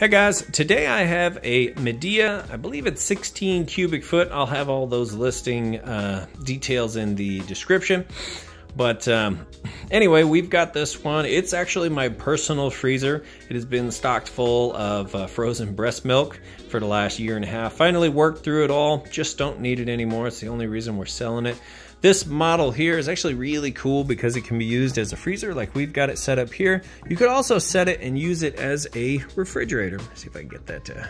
Hey guys, today I have a Midea, I believe it's 16 cubic foot. I'll have all those listing uh, details in the description. But um, anyway, we've got this one. It's actually my personal freezer. It has been stocked full of uh, frozen breast milk for the last year and a half. Finally worked through it all, just don't need it anymore. It's the only reason we're selling it. This model here is actually really cool because it can be used as a freezer like we've got it set up here. You could also set it and use it as a refrigerator. Let's see if I can get that to...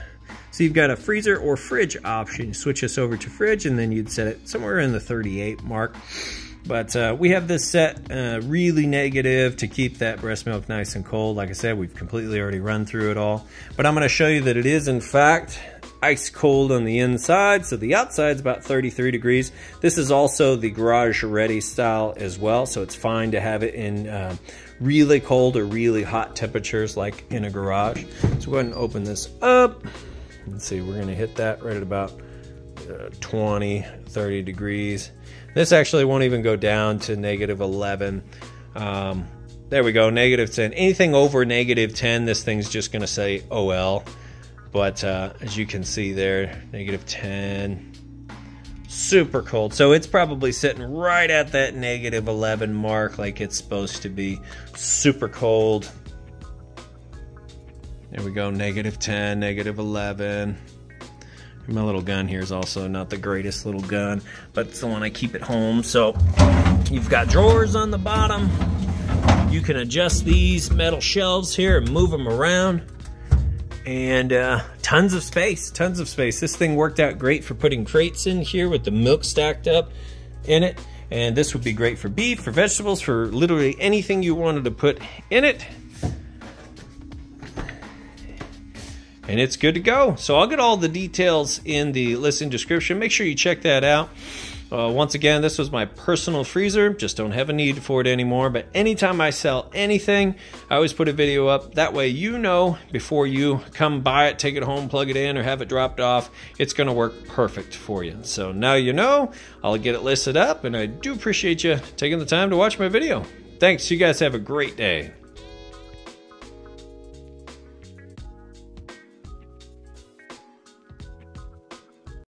So you've got a freezer or fridge option. You switch this over to fridge and then you'd set it somewhere in the 38 mark. But uh, we have this set uh, really negative to keep that breast milk nice and cold. Like I said, we've completely already run through it all. But I'm going to show you that it is, in fact, ice cold on the inside. So the outside's about 33 degrees. This is also the garage ready style as well. So it's fine to have it in uh, really cold or really hot temperatures like in a garage. So go ahead and open this up. Let's see, we're gonna hit that right at about 20, 30 degrees. This actually won't even go down to negative 11. Um, there we go, negative 10. Anything over negative 10, this thing's just gonna say OL. But uh, as you can see there, negative 10, super cold. So it's probably sitting right at that negative 11 mark like it's supposed to be. Super cold. There we go, negative 10, negative 11. My little gun here is also not the greatest little gun, but it's the one I keep at home. So you've got drawers on the bottom. You can adjust these metal shelves here and move them around and uh, tons of space, tons of space. This thing worked out great for putting crates in here with the milk stacked up in it. And this would be great for beef, for vegetables, for literally anything you wanted to put in it. And it's good to go. So I'll get all the details in the listing description. Make sure you check that out. Uh, once again, this was my personal freezer. Just don't have a need for it anymore. But anytime I sell anything, I always put a video up. That way you know before you come buy it, take it home, plug it in, or have it dropped off, it's going to work perfect for you. So now you know. I'll get it listed up, and I do appreciate you taking the time to watch my video. Thanks. You guys have a great day.